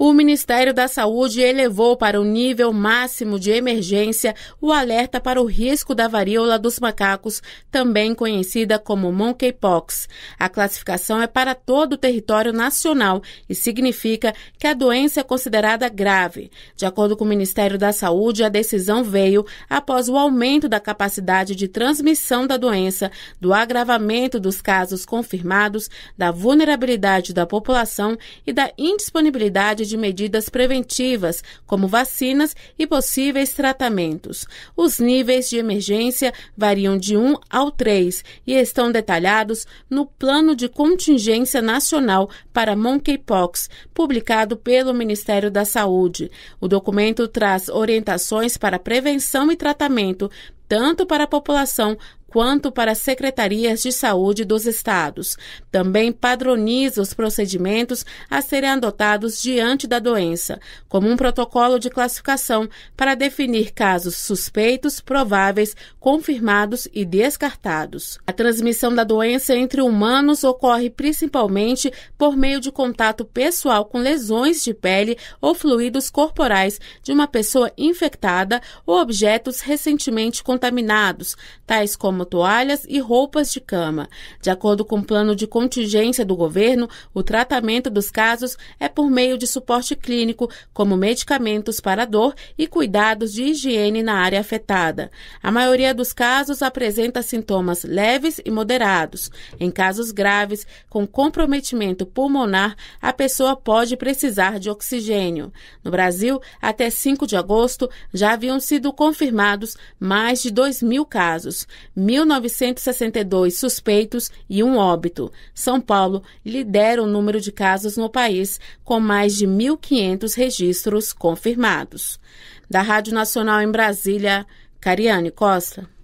O Ministério da Saúde elevou para o nível máximo de emergência o alerta para o risco da varíola dos macacos, também conhecida como monkeypox. A classificação é para todo o território nacional e significa que a doença é considerada grave. De acordo com o Ministério da Saúde, a decisão veio após o aumento da capacidade de transmissão da doença, do agravamento dos casos confirmados, da vulnerabilidade da população e da indisponibilidade de medidas preventivas, como vacinas e possíveis tratamentos. Os níveis de emergência variam de 1 ao 3 e estão detalhados no Plano de Contingência Nacional para Monkeypox, publicado pelo Ministério da Saúde. O documento traz orientações para prevenção e tratamento tanto para a população quanto para as secretarias de saúde dos estados. Também padroniza os procedimentos a serem adotados diante da doença, como um protocolo de classificação para definir casos suspeitos, prováveis, confirmados e descartados. A transmissão da doença entre humanos ocorre principalmente por meio de contato pessoal com lesões de pele ou fluidos corporais de uma pessoa infectada ou objetos recentemente contaminados, tais como como toalhas e roupas de cama. De acordo com o plano de contingência do governo, o tratamento dos casos é por meio de suporte clínico, como medicamentos para dor e cuidados de higiene na área afetada. A maioria dos casos apresenta sintomas leves e moderados. Em casos graves, com comprometimento pulmonar, a pessoa pode precisar de oxigênio. No Brasil, até 5 de agosto, já haviam sido confirmados mais de 2 mil casos. 1.962 suspeitos e um óbito. São Paulo lidera o número de casos no país, com mais de 1.500 registros confirmados. Da Rádio Nacional em Brasília, Cariane Costa.